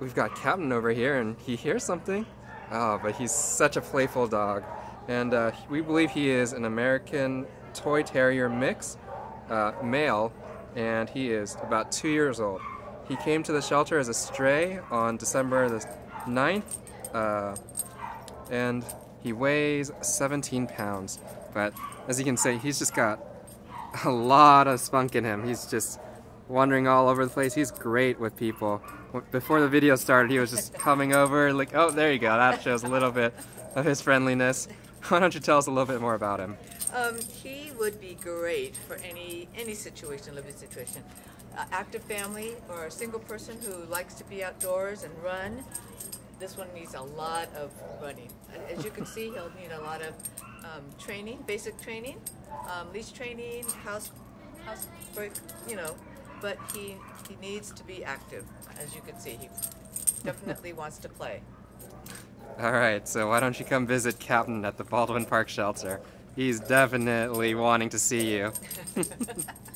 we've got Captain over here, and he hears something. Oh, but he's such a playful dog. And uh, we believe he is an American Toy Terrier mix, uh, male, and he is about two years old. He came to the shelter as a stray on December the 9th, uh, and he weighs 17 pounds. But as you can see, he's just got a lot of spunk in him. He's just wandering all over the place. He's great with people. Before the video started, he was just coming over, like, oh, there you go. That shows a little bit of his friendliness. Why don't you tell us a little bit more about him? Um, he would be great for any any situation, living situation. Uh, active family or a single person who likes to be outdoors and run. This one needs a lot of running. As you can see, he'll need a lot of um, training, basic training, um, leash training, house, house break, you know, but he, he needs to be active. As you can see, he definitely wants to play. All right, so why don't you come visit Captain at the Baldwin Park Shelter? He's definitely wanting to see you.